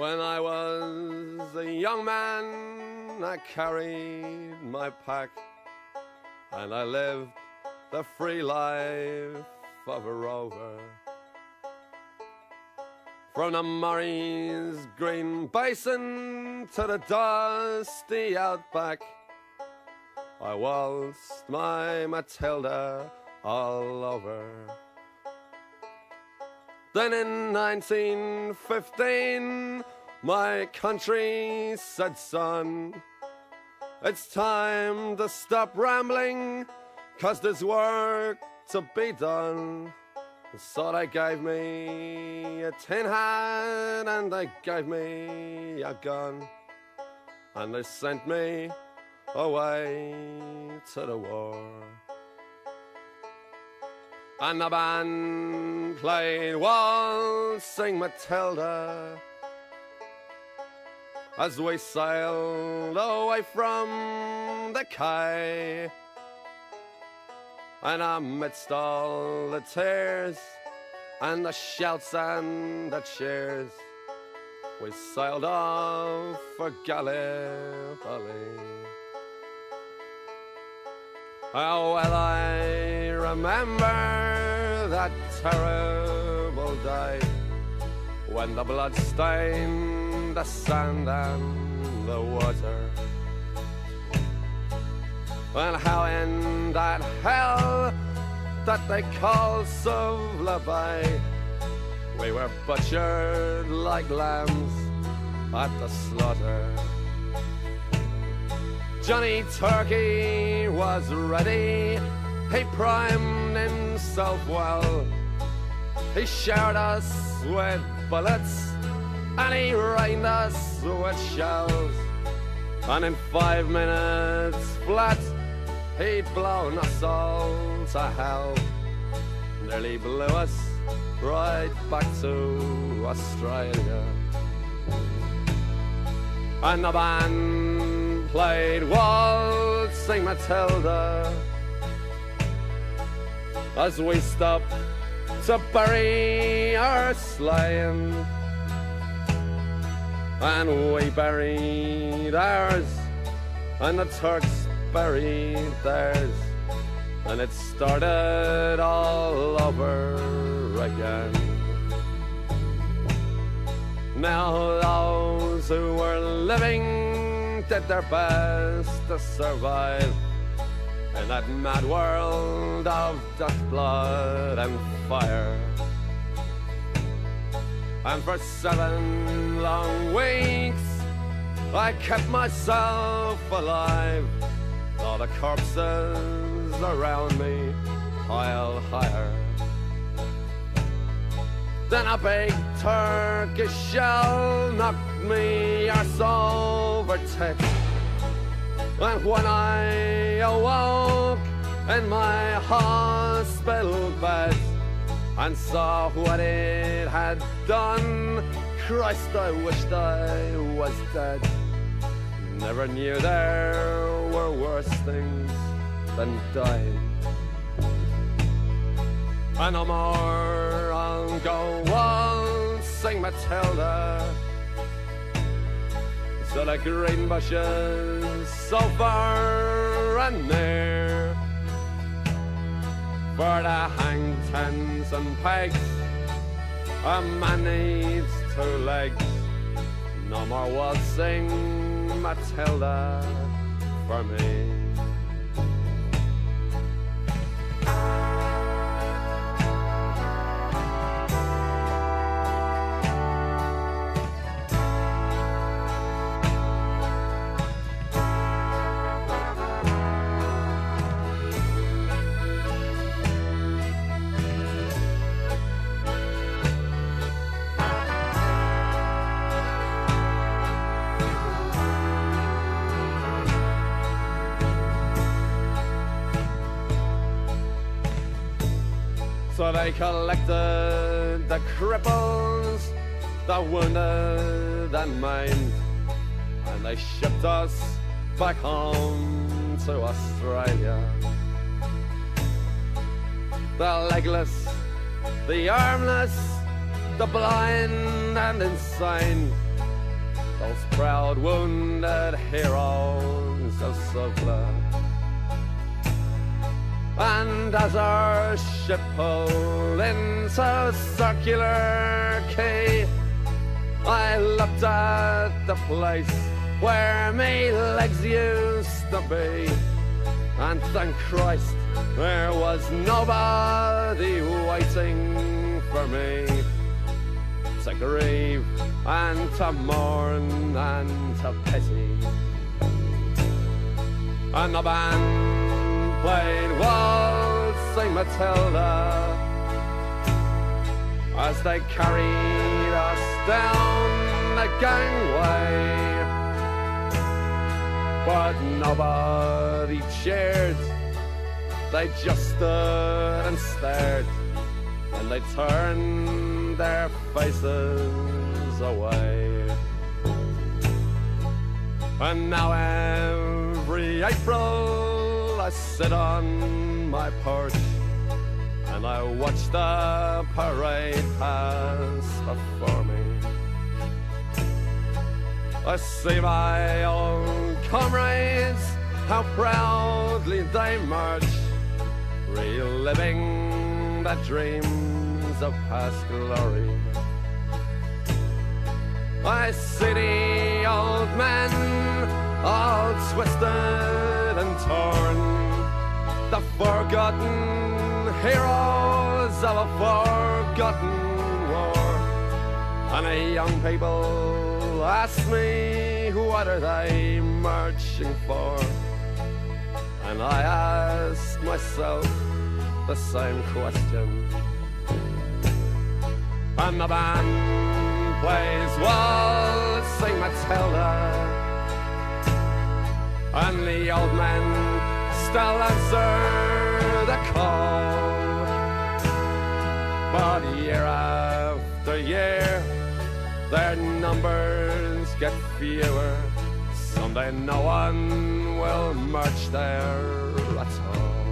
When I was a young man, I carried my pack and I lived the free life of a rover. From the Murray's green basin to the dusty outback, I waltzed my Matilda all over. Then in 1915, my country said, son, it's time to stop rambling, cause there's work to be done. So they gave me a tin hat and they gave me a gun. And they sent me away to the war. And the band played Waltzing Matilda as we sailed away from the quay. And amidst all the tears and the shouts and the cheers, we sailed off for Gallipoli. Oh, well, I remember that terrible day when the blood stained the sand and the water. And how in that hell that they call Suvla Bay, we were butchered like lambs at the slaughter. Johnny Turkey was ready. He primed himself well. He showered us with bullets and he rained us with shells. And in five minutes flat, he'd blown us all to hell. Nearly blew us right back to Australia. And the band played Waltzing Matilda as we stop to bury our slain. And we buried ours, and the Turks buried theirs, and it started all over again. Now those who were living did their best to survive in that mad world of dust, blood, and fire. And for seven long weeks, I kept myself alive. All the corpses around me piled higher. Then a big Turkish shell knocked me arse over tits. And when I awoke in my hospital bed and saw what it had done, Christ, I wished I was dead. Never knew there were worse things than dying. And no more I'll go sing Matilda so the green bushes so far and near. For the hang tens and pegs a man needs two legs. No more waltzing Matilda for me So they collected the cripples, the wounded and maimed, and they shipped us back home to Australia. The legless, the armless, the blind and insane, those proud wounded heroes of Suvla. And as our ship pulled into circular quay, I looked at the place where my legs used to be. And thank Christ there was nobody waiting for me to grieve and to mourn and to pity. And the band played Waltzing Matilda as they carried us down the gangway. But nobody cheered, they just stood and stared, and they turned their faces away. And now every April I sit on my porch and I watch the parade pass before me. I see my old comrades, how proudly they march, reliving the dreams of past glory. I see the old men, all twisted and torn, the forgotten heroes of a forgotten war. And the young people ask me, what are they marching for? And I ask myself the same question. And the band plays Waltzing Matilda. And the old men still answer the call. But year after year, their numbers get fewer. Someday no one will march there at all.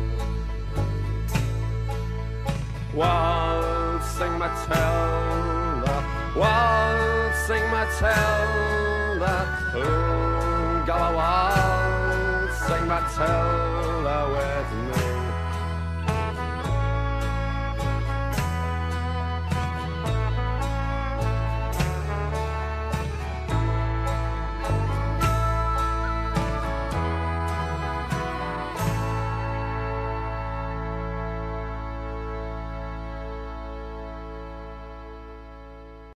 Waltzing Matilda, waltzing Matilda, oh, go a waltzing Matilda with me.